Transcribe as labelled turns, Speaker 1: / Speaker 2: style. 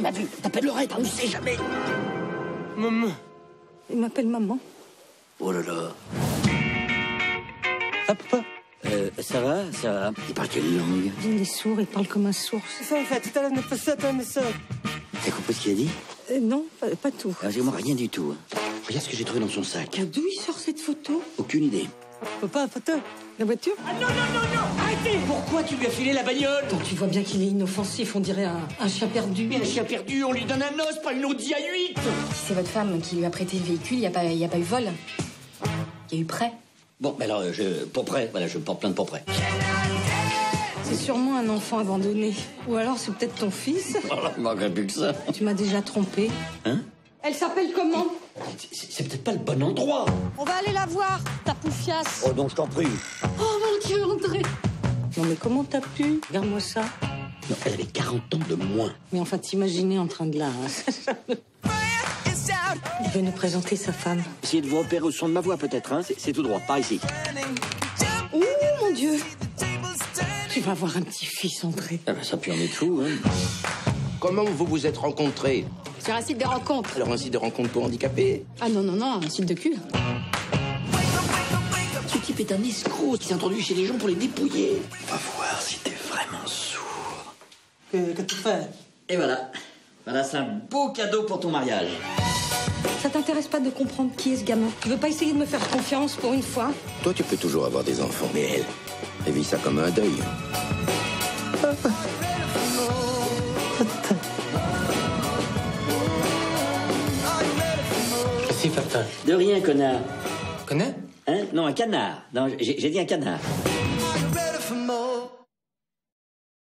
Speaker 1: vu. T'appellerais, on ne sait jamais.
Speaker 2: Maman.
Speaker 3: Il m'appelle maman.
Speaker 1: Oh là là.
Speaker 2: Ah, papa
Speaker 1: Euh, ça va, ça va. Il parle quelle langue
Speaker 3: Il est sourd, il parle comme un sourd.
Speaker 2: Ça, en fait, tout à l'heure, ne pas ça, toi, mais ça.
Speaker 1: T'as compris ce qu'il a dit
Speaker 3: Euh, non, pas, pas tout.
Speaker 1: ah, Moi, rien du tout. hein. Regarde ce que j'ai trouvé dans son sac.
Speaker 3: D'où il sort cette photo?
Speaker 1: Aucune idée.
Speaker 2: Papa, photo.
Speaker 3: La voiture
Speaker 1: Pourquoi tu lui as filé la bagnole
Speaker 3: tu vois bien qu'il est inoffensif, on dirait un, un chien perdu.
Speaker 1: Mais un chien perdu, on lui donne un os, pas une Audi A8
Speaker 4: Si c'est votre femme qui lui a prêté le véhicule, il n'y a, pas- y a pas eu vol. Il y a eu prêt.
Speaker 1: Bon, mais alors, je, pour prêt, voilà, je porte plainte pour prêt.
Speaker 3: C'est sûrement un enfant abandonné. Ou alors c'est peut-être ton fils.
Speaker 1: Oh là, il manquerait plus que ça.
Speaker 3: Tu m'as déjà trompé.
Speaker 1: Hein
Speaker 3: Elle s'appelle comment?
Speaker 1: C'est peut-être pas le bon endroit.
Speaker 3: On va aller la voir, ta poufiasse.
Speaker 1: Oh, donc je t'en prie.
Speaker 3: Oh mon Dieu, André Non mais comment t'as pu? Regarde-moi ça.
Speaker 1: Non, elle avait 40 ans de moins.
Speaker 3: Mais enfin, t'imaginer en train de la... Il veut nous présenter sa femme.
Speaker 1: Essayez de vous repérer au son de ma voix, peut-être, hein C'est- tout droit, par ici.
Speaker 3: Oh mon Dieu Tu vas avoir un petit-fils, André.
Speaker 1: Ah ben, ça pue en est fou, hein.
Speaker 5: Comment vous vous êtes rencontrés?
Speaker 4: Sur un site de rencontre.
Speaker 5: Alors un site de rencontre pour handicapés
Speaker 4: Ah non, non, non, un site de cul.
Speaker 1: Ce type est un escroc qui s'est introduit chez les gens pour les dépouiller. On va voir si t'es vraiment sourd.
Speaker 2: Que, que tu fais
Speaker 1: Et voilà. Voilà, c'est un beau cadeau pour ton mariage.
Speaker 3: Ça t'intéresse pas de comprendre qui est ce gamin Tu veux pas essayer de me faire confiance pour une fois
Speaker 5: Toi, tu peux toujours avoir des enfants, mais elle, elle vit ça comme un deuil.
Speaker 1: De rien, connard.
Speaker 2: Connard
Speaker 1: Hein? Non, un canard. J'ai dit un canard.